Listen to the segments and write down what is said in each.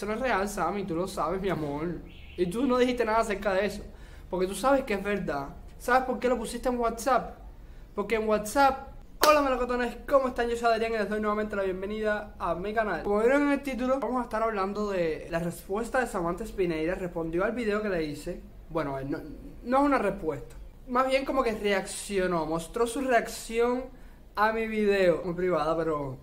Eso no es real, Sammy, tú lo sabes, mi amor. Y tú no dijiste nada acerca de eso. Porque tú sabes que es verdad. ¿Sabes por qué lo pusiste en WhatsApp? Porque en WhatsApp Hola melocotones, ¿cómo están? Yo soy Adrián y les doy nuevamente la bienvenida a mi canal Como vieron en el título, vamos a estar hablando de la respuesta de Samantha Spineira Respondió al video que le hice Bueno, no, no es una respuesta Más bien como que reaccionó, mostró su reacción a mi video Muy privada, pero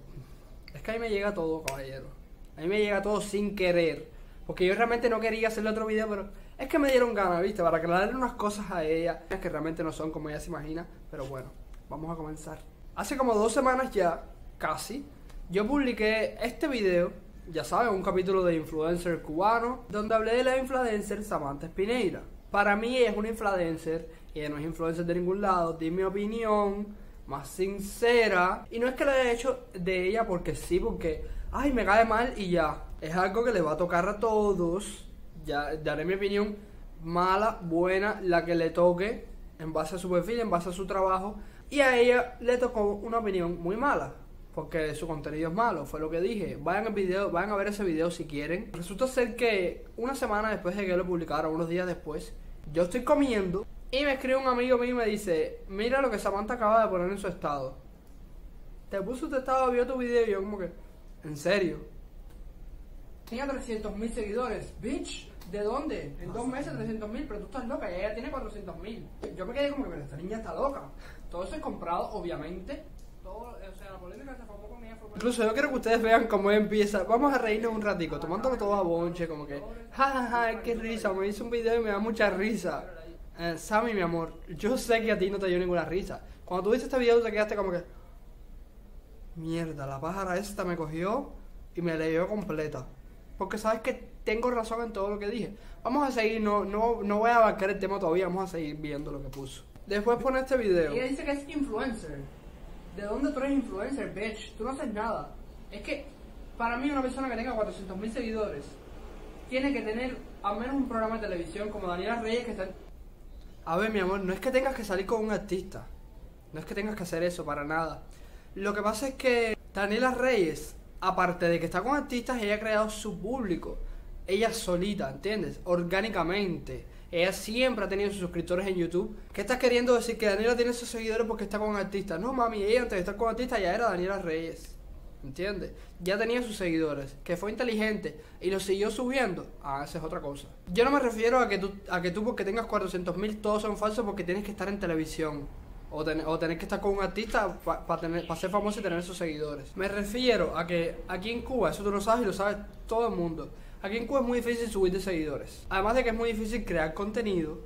es que ahí me llega todo, caballero A mí me llega todo sin querer Porque yo realmente no quería hacerle otro video, pero es que me dieron ganas, ¿viste? Para aclararle unas cosas a ella Que realmente no son como ella se imagina Pero bueno, vamos a comenzar Hace como dos semanas ya, casi, yo publiqué este video, ya saben, un capítulo de influencer cubano, donde hablé de la influencer Samantha Espineira. Para mí ella es una influencer, ella no es influencer de ningún lado, di mi opinión más sincera. Y no es que lo haya hecho de ella porque sí, porque, ay, me cae mal y ya. Es algo que le va a tocar a todos. Ya daré mi opinión mala, buena, la que le toque, en base a su perfil, en base a su trabajo. Y a ella le tocó una opinión muy mala, porque su contenido es malo, fue lo que dije. Vayan, al video, vayan a ver ese video si quieren. Resulta ser que una semana después de que lo publicaron, unos días después, yo estoy comiendo y me escribe un amigo mío y me dice, mira lo que Samantha acaba de poner en su estado. Te puso tu estado, vio tu video y yo como que, ¿en serio? Tenía 300 mil seguidores, bitch. ¿De dónde? En dos meses 300 mil, pero tú estás loca, ella tiene 400 mil. Yo me quedé como que, esta niña está loca. Todo eso es comprado, obviamente. Todo, o sea, la polémica se formó con ella. Fue... Incluso yo quiero que ustedes vean cómo empieza. Vamos a reírnos un ratico, tomándolo todo a bonche, como que, jajaja, ja, ja, qué risa. Me hizo un video y me da mucha risa. Eh, Sammy, mi amor, yo sé que a ti no te dio ninguna risa. Cuando tú viste este video, te quedaste como que, mierda, la pájara esta me cogió y me leyó completa. Porque sabes que tengo razón en todo lo que dije. Vamos a seguir, no, no, no voy a abarcar el tema todavía, vamos a seguir viendo lo que puso. Después pone este video. Y ella dice que es influencer. ¿De dónde tú eres influencer, bitch? Tú no haces nada. Es que, para mí, una persona que tenga 400.000 seguidores tiene que tener al menos un programa de televisión como Daniela Reyes que está... A ver, mi amor, no es que tengas que salir con un artista. No es que tengas que hacer eso, para nada. Lo que pasa es que Daniela Reyes, aparte de que está con artistas, ella ha creado su público. Ella solita, ¿entiendes? Orgánicamente ella siempre ha tenido sus suscriptores en YouTube. ¿Qué estás queriendo decir? Que Daniela tiene sus seguidores porque está con artistas. No, mami, ella antes de estar con artistas ya era Daniela Reyes. ¿Entiendes? Ya tenía sus seguidores, que fue inteligente y lo siguió subiendo. Ah, esa es otra cosa. Yo no me refiero a que tú, a que tú porque tengas 400 mil todos son falsos porque tienes que estar en televisión. O, o tener que estar con un artista para tener ser famoso y tener sus seguidores. Me refiero a que aquí en Cuba, eso tú lo sabes y lo sabe todo el mundo Aquí en Cuba es muy difícil subir de seguidores. Además de que es muy difícil crear contenido,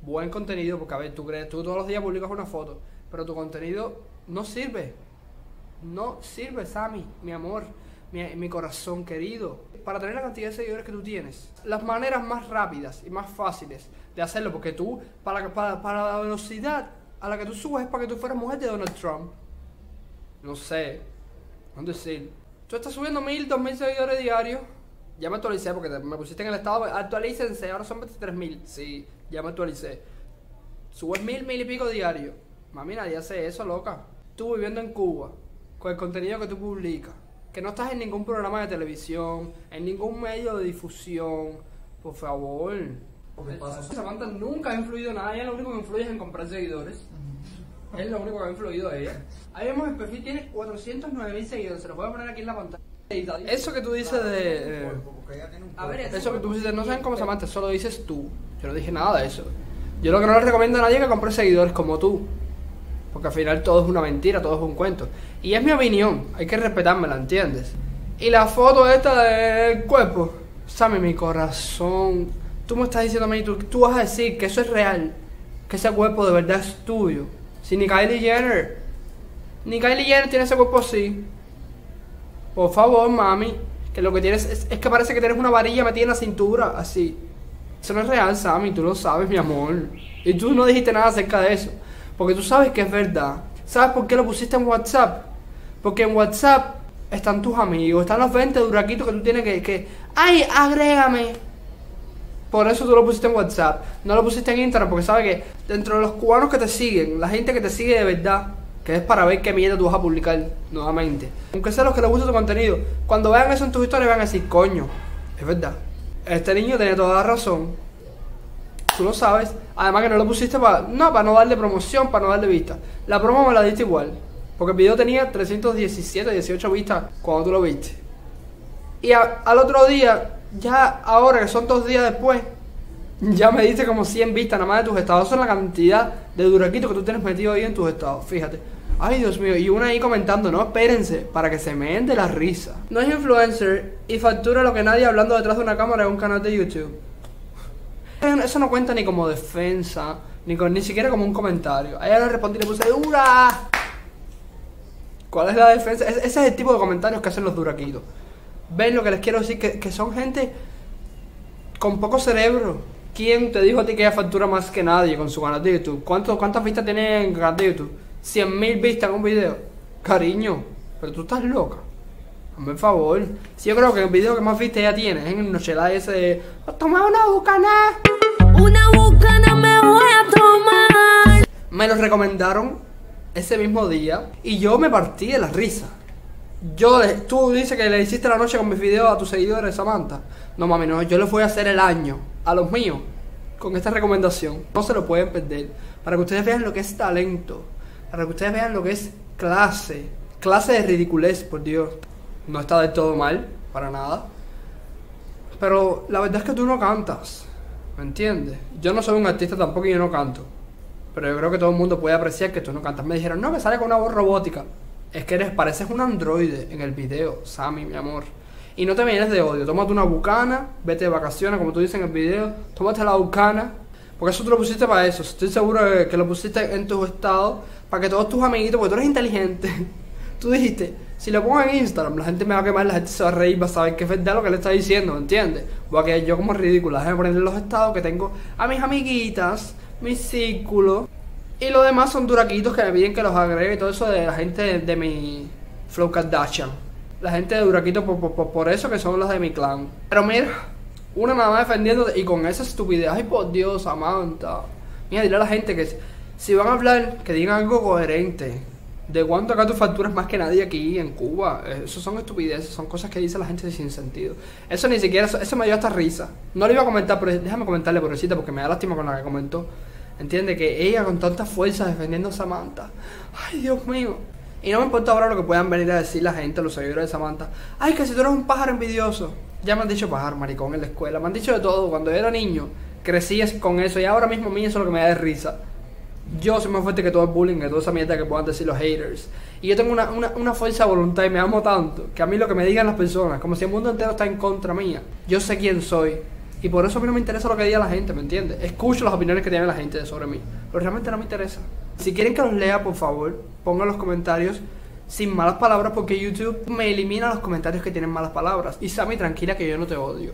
buen contenido, porque a ver, tú, crees, tú todos los días publicas una foto, pero tu contenido no sirve. No sirve, Sammy, mi amor, mi, corazón querido. Para tener la cantidad de seguidores que tú tienes, las maneras más rápidas y más fáciles de hacerlo, porque tú, para, para, para la velocidad a la que tú subes es para que tú fueras mujer de Donald Trump. No sé, no decir. Tú estás subiendo mil, dos mil seguidores diarios ya me actualicé porque me pusiste en el estado. Actualícense, ahora son 23 mil. Sí, ya me actualicé. Subes mil, mil y pico diario. Mami, nadie hace eso, loca. Tú viviendo en Cuba, con el contenido que tú publicas, que no estás en ningún programa de televisión, en ningún medio de difusión. Por favor. Samantha nunca ha influido nada. Ella lo único que influye es en comprar seguidores. Es lo único que ha influido a ella. Ahí vemos el perfil, tiene 409 mil seguidores. Se lo voy a poner aquí en la pantalla. Eso que tú dices de. Eh, eso que tú dices, no saben cómo se llama, solo dices tú. Yo no dije nada de eso. Yo lo que no le recomiendo a nadie es que compre seguidores como tú. Porque al final todo es una mentira, todo es un cuento. Y es mi opinión, hay que respetármela, ¿entiendes? Y la foto esta del cuerpo, Sammy, mi corazón. Tú me estás diciendo a mí, tú, tú vas a decir que eso es real, que ese cuerpo de verdad es tuyo. Si ni Kylie Jenner, ni Kylie Jenner tiene ese cuerpo así. Por favor, mami. Que lo que tienes es, que parece que tienes una varilla metida en la cintura, así. Eso no es real, Sammy, tú lo sabes, mi amor. Y tú no dijiste nada acerca de eso. Porque tú sabes que es verdad. ¿Sabes por qué lo pusiste en WhatsApp? Porque en WhatsApp están tus amigos, están los 20 duraquitos que tú tienes que, que. ¡Ay, agrégame! Por eso tú lo pusiste en WhatsApp. No lo pusiste en Instagram porque sabes que dentro de los cubanos que te siguen, la gente que te sigue de verdad, que es para ver qué mierda tú vas a publicar nuevamente. Aunque sea los que les guste tu contenido, cuando vean eso en tus historias van a decir, coño, Es verdad. Este niño tiene toda la razón. Tú lo sabes. Además que no lo pusiste para... No, para no darle promoción, para no darle vista. La promo me la diste igual. Porque el video tenía 317, 18 vistas cuando tú lo viste. Y al otro día, ya ahora que son dos días después, ya me diste como 100 vistas nada más de tus estados. Son la cantidad de duraquito que tú tienes metido ahí en tus estados. Fíjate. Ay, Dios mío. Y una ahí comentando, no, espérense, para que se me de la risa. No es influencer y factura lo que nadie hablando detrás de una cámara en un canal de YouTube. Eso no cuenta ni como defensa, ni, con, ni siquiera como un comentario. Ahí le respondí y le puse, ¡Ura! ¿Cuál es la defensa? Ese es el tipo de comentarios que hacen los duraquitos. ¿Ven lo que les quiero decir? Que, que son gente con poco cerebro. ¿Quién te dijo a ti que ella factura más que nadie con su canal de YouTube? ¿Cuántas vistas tiene en canal de YouTube? ¿100.000 vistas en un video? Cariño, pero tú estás loca. Hazme el favor. Si yo creo que el video que más viste ella tiene es en el Nochela ese de Toma una bucana. Una bucana me voy a tomar. Me lo recomendaron ese mismo día y yo me partí de la risa. Yo, tú dices que le hiciste la noche con mis videos a tus seguidores, Samantha. No mami, no, yo les voy a hacer el año a los míos con esta recomendación. No se lo pueden perder. Para que ustedes vean lo que es talento. Para que ustedes vean lo que es clase. Clase de ridiculez, por Dios. No está del todo mal, para nada. Pero la verdad es que tú no cantas. ¿Me entiendes? Yo no soy un artista tampoco y yo no canto. Pero yo creo que todo el mundo puede apreciar que tú no cantas. Me dijeron, no, me sale con una voz robótica. Es que eres, pareces un androide en el video, Sammy, mi amor. Y no te vienes de odio. Tómate una bucana, vete de vacaciones, como tú dices en el video. Tómate la bucana. Porque eso tú lo pusiste para eso. Estoy seguro que lo pusiste en tu estado. Para que todos tus amiguitos, porque tú eres inteligente. Tú dijiste, si lo pongo en Instagram, la gente me va a quemar, la gente se va a reír, va a saber que es verdad lo que le está diciendo, ¿entiendes? Voy a quedar yo como ridícula. Déjame poner los estados que tengo a mis amiguitas mi círculo. Y lo demás son duraquitos que me piden que los agregue y todo eso de la gente de, mi Flow Kardashian. La gente de duraquito por, por, eso que son los de mi clan. Pero mira, una nada más defendiendo y con esa estupidez. Ay, por Dios, Samantha. Mira, dile a la gente que si van a hablar, que digan algo coherente. ¿De cuánto acá tú facturas más que nadie aquí en Cuba? Eso son estupideces, son cosas que dice la gente sin sentido. Eso ni siquiera, eso, me dio hasta risa. No le iba a comentar, pero déjame comentarle, pobrecita, porque me da lástima con la que comentó. Entiende que ella con tanta fuerza defendiendo a Samantha. Ay, Dios mío. Y no me importa ahora lo que puedan venir a decir la gente, los seguidores de Samantha. Ay, que si tú eres un pájaro envidioso. Ya me han dicho pájaro, maricón, en la escuela. Me han dicho de todo. Cuando yo era niño, crecí con eso. Y ahora mismo a mí eso es lo que me da de risa yo soy más fuerte que todo el bullying, que toda esa mierda que puedan decir los haters. Y yo tengo una, una, una, fuerza de voluntad y me amo tanto que a mí lo que me digan las personas, como si el mundo entero está en contra mía, yo sé quién soy. Y por eso a mí no me interesa lo que diga la gente, ¿me entiendes? Escucho las opiniones que tiene la gente sobre mí, pero realmente no me interesa. Si quieren que los lea, por favor, pongan los comentarios sin malas palabras porque YouTube me elimina los comentarios que tienen malas palabras. Y Sammy, tranquila que yo no te odio.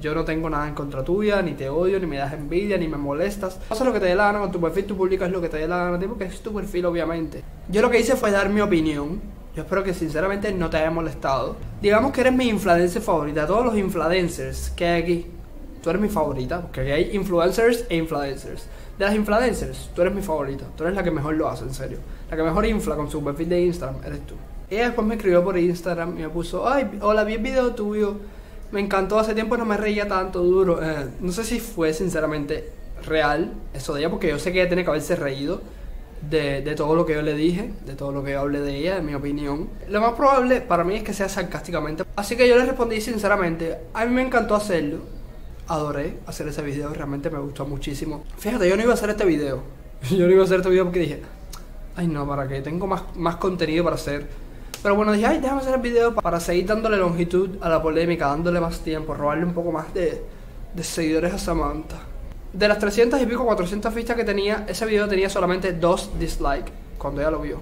Yo no tengo nada en contra tuya, ni te odio, ni me das envidia, ni me molestas. Haz lo que te dé la gana con tu perfil, tú publicas lo que te dé la gana a ti porque es tu perfil, obviamente. Yo lo que hice fue dar mi opinión. Yo espero que sinceramente no te haya molestado. Digamos que eres mi influencer favorita. Todos los influencers que hay aquí, tú eres mi favorita. Porque hay influencers e influencers. De las influencers, tú eres mi favorita. Tú eres la que mejor lo hace, en serio. La que mejor infla con su perfil de Instagram, eres tú. Ella después me escribió por Instagram y me puso, ay, hola, vi el video tuyo me encantó, hace tiempo no me reía tanto duro. Eh, no sé si fue sinceramente real eso de ella, porque yo sé que ella tiene que haberse reído de, de, todo lo que yo le dije, de todo lo que yo hablé de ella, de mi opinión. Lo más probable para mí es que sea sarcásticamente. Así que yo le respondí sinceramente, a mí me encantó hacerlo. Adoré hacer ese video, realmente me gustó muchísimo. Fíjate, yo no iba a hacer este video. Yo no iba a hacer este video porque dije, ay no, ¿para qué? Tengo más, más contenido para hacer pero bueno, dije, ay, déjame hacer el video para seguir dándole longitud a la polémica, dándole más tiempo, robarle un poco más de, de seguidores a Samantha. De las 300 y pico, 400 vistas que tenía, ese video tenía solamente dos dislikes cuando ella lo vio.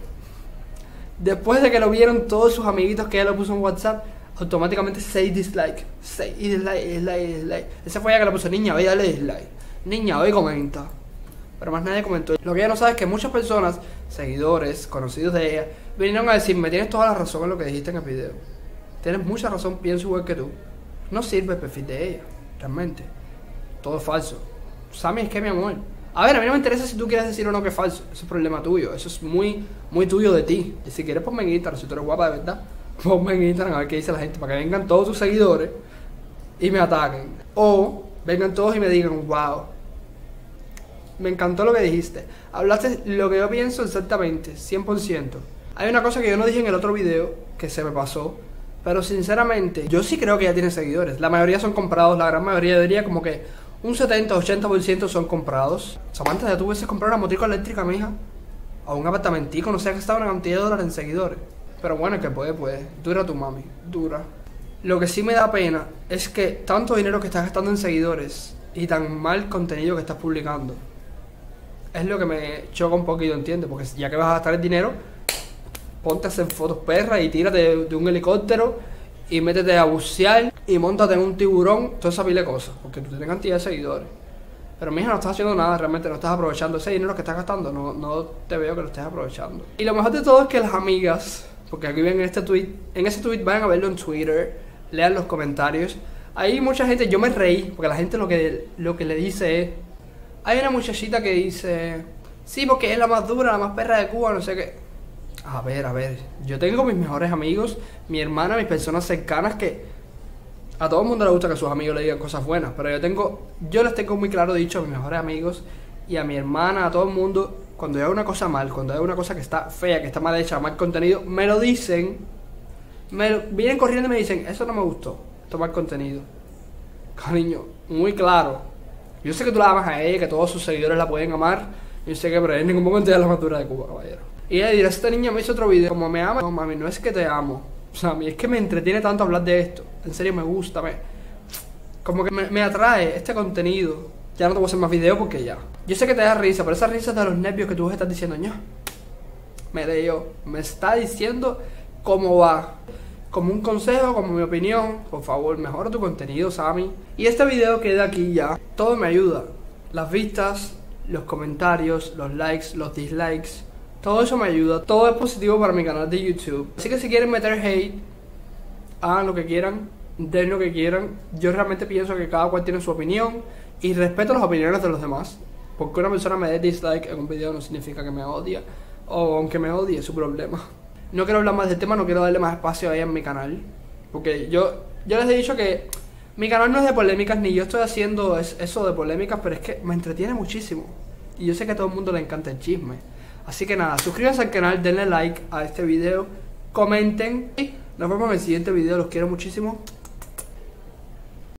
Después de que lo vieron todos sus amiguitos que ella lo puso en WhatsApp, automáticamente 6 dislikes. 6 dislikes, dislikes, dislikes. Ese fue ella que lo puso, niña, ve dale dislike. Niña, hoy comenta. Pero más nadie comentó. Lo que ella no sabe es que muchas personas, seguidores, conocidos de ella, vinieron a decirme, tienes toda la razón en lo que dijiste en el video. Tienes mucha razón, pienso igual que tú. No sirve el perfil de ella, realmente. Todo es falso. Sammy, es que mi amor. A ver, a mí no me interesa si tú quieres decir o no que es falso. Eso es problema tuyo. Eso es muy, muy tuyo de ti. Y si quieres, ponme en Instagram. Si tú eres guapa de verdad, ponme en Instagram a ver qué dice la gente. Para que vengan todos tus seguidores y me ataquen. O vengan todos y me digan, wow, me encantó lo que dijiste. Hablaste lo que yo pienso exactamente, 100%. Hay una cosa que yo no dije en el otro video, que se me pasó, pero sinceramente, yo sí creo que ya tiene seguidores. La mayoría son comprados, la gran mayoría diría como que un 70-80% son comprados. Samantha, ya tú hubieses comprado una motrico eléctrica, mija. O un apartamentico, no sé, que estaba una cantidad de dólares en seguidores. Pero bueno, que puede, puede. Dura tu mami, dura. Lo que sí me da pena es que tanto dinero que estás gastando en seguidores y tan mal contenido que estás publicando es lo que me choca un poquito, ¿entiendes? Porque ya que vas a gastar el dinero, ponte a hacer fotos perras y tírate de, un helicóptero y métete a bucear y montate en un tiburón, toda esa pila de cosas, porque tú tienes cantidad de seguidores. Pero mija, no estás haciendo nada, realmente no estás aprovechando ese dinero que estás gastando, no, no te veo que lo estés aprovechando. Y lo mejor de todo es que las amigas, porque aquí ven este tweet, en ese tweet vayan a verlo en Twitter, lean los comentarios. Ahí mucha gente, yo me reí, porque la gente lo que, lo que le dice es, hay una muchachita que dice, sí, porque es la más dura, la más perra de Cuba, no sé qué. A ver, a ver, yo tengo mis mejores amigos, mi hermana, mis personas cercanas que a todo el mundo le gusta que sus amigos le digan cosas buenas, pero yo tengo, yo les tengo muy claro dicho a mis mejores amigos y a mi hermana, a todo el mundo, cuando hay una cosa mal, cuando hay una cosa que está fea, que está mal hecha, mal contenido, me lo dicen, me vienen corriendo y me dicen, eso no me gustó, mal contenido. Cariño, muy claro. Yo sé que tú la amas a ella, que todos sus seguidores la pueden amar. Yo sé que, pero en ningún momento es la madura de Cuba, caballero. Y ella dirá, esta niña me hizo otro video, como me ama. No, mami, no es que te amo. O sea, a mí es que me entretiene tanto hablar de esto. En serio, me gusta, me... Como que me, atrae este contenido. Ya no te voy a hacer más videos porque ya. Yo sé que te da risa, pero esa risa es de los nervios que tú estás diciendo, ño. Me de yo. Me está diciendo cómo va como un consejo, como mi opinión, por favor, mejora tu contenido, Sammy. Y este video queda aquí ya. Todo me ayuda. Las vistas, los comentarios, los likes, los dislikes. Todo eso me ayuda. Todo es positivo para mi canal de YouTube. Así que si quieren meter hate, hagan lo que quieran, den lo que quieran. Yo realmente pienso que cada cual tiene su opinión y respeto las opiniones de los demás. Porque una persona me dé dislike en un video no significa que me odia. O aunque me odie, es su problema no quiero hablar más del tema, no quiero darle más espacio ahí en mi canal. Porque yo, yo les he dicho que mi canal no es de polémicas, ni yo estoy haciendo eso de polémicas, pero es que me entretiene muchísimo. Y yo sé que a todo el mundo le encanta el chisme. Así que nada, suscríbanse al canal, denle like a este video, comenten y nos vemos en el siguiente video, los quiero muchísimo.